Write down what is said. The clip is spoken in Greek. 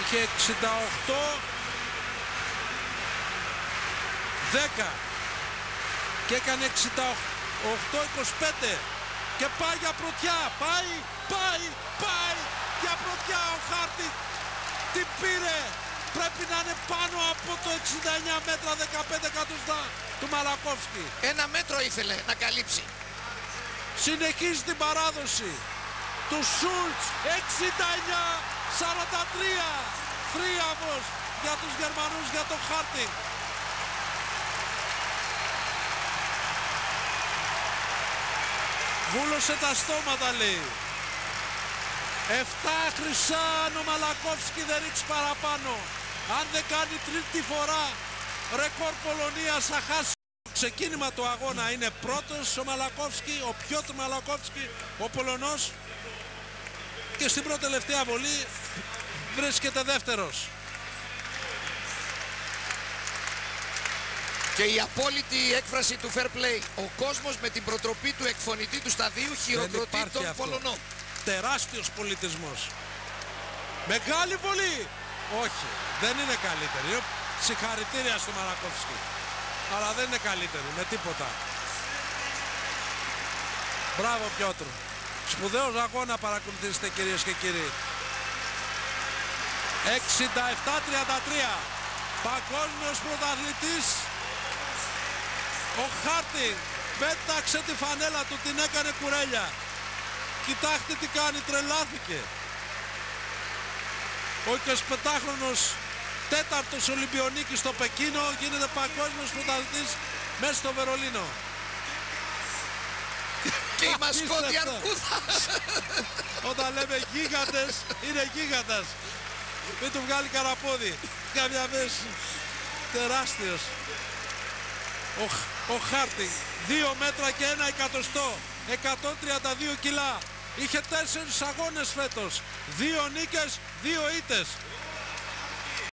Είχε 68 10 και έκανε 68-25 και πάει για πρωτιά, πάει, πάει, πάει. Για πρωτιά ο Χάρτη. Την πήρε. Πρέπει να είναι πάνω από το 69 μέτρα 15 εκατοστά του Μαλακόφσκι Ένα μέτρο ήθελε να καλύψει. συνεχίζει την παράδοση του Σούλτς 69-43 θρίαμβος για τους Γερμανούς για το Χάρτη Βούλωσε τα στόματα λέει. Εφτά χρυσά αν ο Μαλακόφσκι δεν ρίξει παραπάνω. Αν δεν κάνει τρίτη φορά ρεκόρ Πολωνίας θα χάσει. Το ξεκίνημα του αγώνα είναι πρώτος ο Μαλακόφσκι, ο Πιότρ Μαλακόφσκι, ο Πολωνός και στην πρώτη τελευταία βολή βρίσκεται δεύτερος. Και η απόλυτη έκφραση του fair play. Ο κόσμος με την προτροπή του εκφωνητή του σταδίου χειροκροτεί υπάρχει τον αυτό. Πολωνό. Τεράστιος πολιτισμός. Μεγάλη βολή. Όχι, δεν είναι καλύτερη. Ε, Συγχαρητήρια στο Μαρακόφσκι. Αλλά δεν είναι καλύτερη με τίποτα. Μπράβο Πιότρου. Σπουδαίος αγώνα παρακολουθήσετε κυρίες και κύριοι. 67-33. Παγκόσμιος πρωταθλητής. Ο Χάρτη πέταξε τη φανέλα του, την έκανε κουρέλια. Κοιτάξτε τι κάνει, τρελάθηκε. Ο 25χρονος τέταρτος Ολυμπιονίκης στο Πεκίνο γίνεται παγκόσμιος πρωταθλητής μέσα στο Βερολίνο. Και η μασκότη Απίστευτο. αρκούδα. Όταν λέμε γίγαντες, είναι γίγαντας. Μην του βγάλει καραπόδι. Κάποια μέση. Τεράστιος. Ο, Χ- ο Χάρτη. 2 μέτρα και ένα εκατοστό. 132 κιλά. Είχε τέσσερις αγώνες φέτος. Δύο νίκες, δύο ήτες.